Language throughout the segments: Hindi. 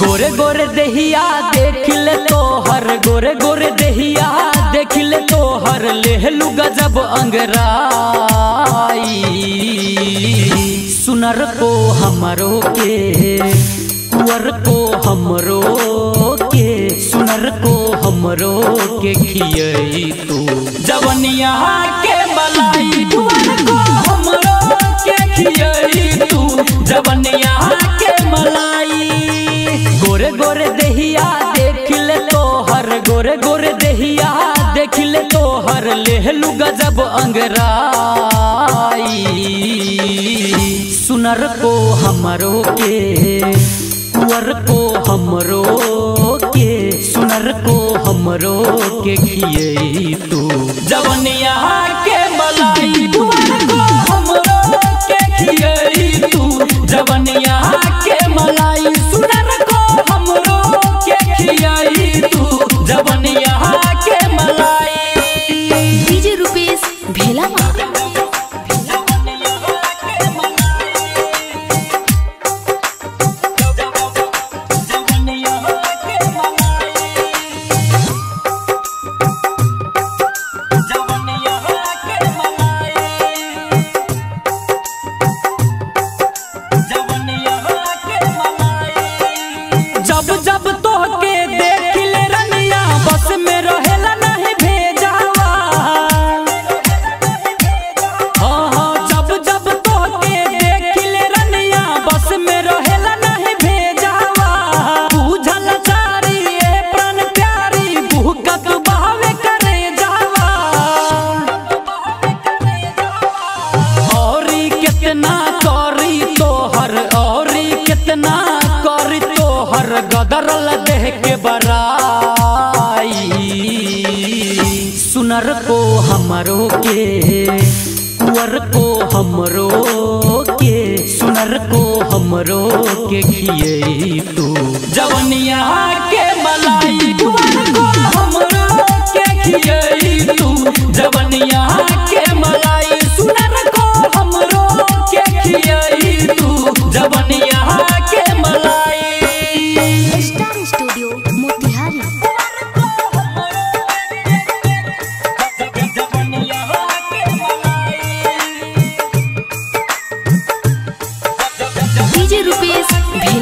गोरे गोरे दहिया देख ले तोहर, गोरे गोरे दहिया देख ले तोहर लेहलू गजब अंगराई। सुनर को हमरो के, कुंवर को हमरो के, सुनर को हमरो के खियई तू। जवनिया के मलाई, कुंवर को हमरो के खियई तू। जवनिया गोरे गोरे देहिया, देख ले तोहर लेहलू गजब अंगराई। सुनर को हमरो के, कुंवर को हमरो के, सुनर को हमरो के खियई तू। जवनिया के मलाई, कुंवर को हमरो के खियई तू। जवनिया गदरल देह के बराई। सुनर को हमरो के कुर को हमरो के, सुनर को हमरो के खियई तू। जवनिया के मलाई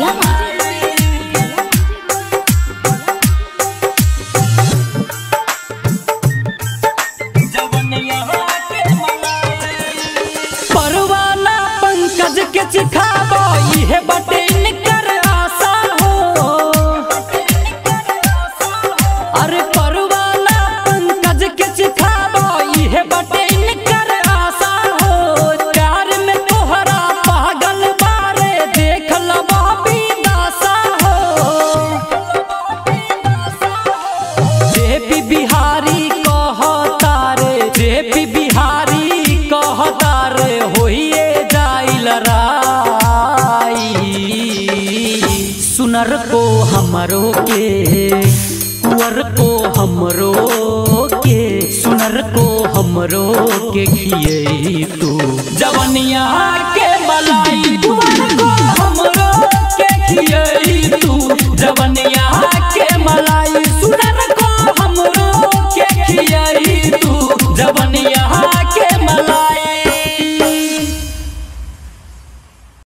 啊！हमरो के कुर को हमरो के सुनर को हमरो के खिए तू। जवनिया के